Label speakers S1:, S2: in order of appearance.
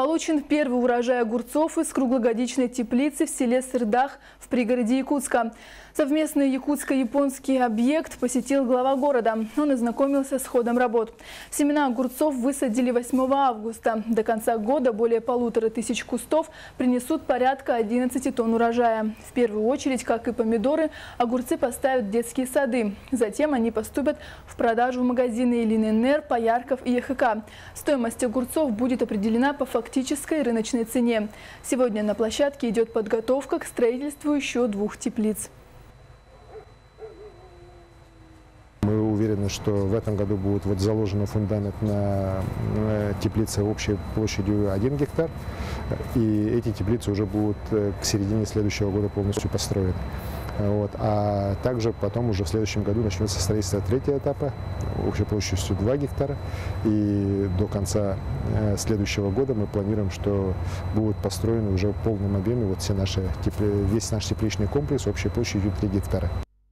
S1: Получен первый урожай огурцов из круглогодичной теплицы в селе Сырдах в пригороде Якутска. Совместный якутско-японский объект посетил глава города. Он ознакомился с ходом работ. Семена огурцов высадили 8 августа. До конца года более полутора тысяч кустов принесут порядка 11 тонн урожая. В первую очередь, как и помидоры, огурцы поставят в детские сады. Затем они поступят в продажу в магазины ЛННР, Поярков и ЕХК. Стоимость огурцов будет определена по фактической рыночной цене. Сегодня на площадке идет подготовка к строительству еще двух теплиц.
S2: Мы уверены, что в этом году будет вот заложен фундамент на теплице общей площадью 1 гектар. И эти теплицы уже будут э, к середине следующего года полностью построены. Вот. А также потом уже в следующем году начнется строительство третьего этапа общей площадью 2 гектара. И до конца э, следующего года мы планируем, что будут построены уже в полном объеме вот все наши, весь наш тепличный комплекс общей площадью 3 гектара.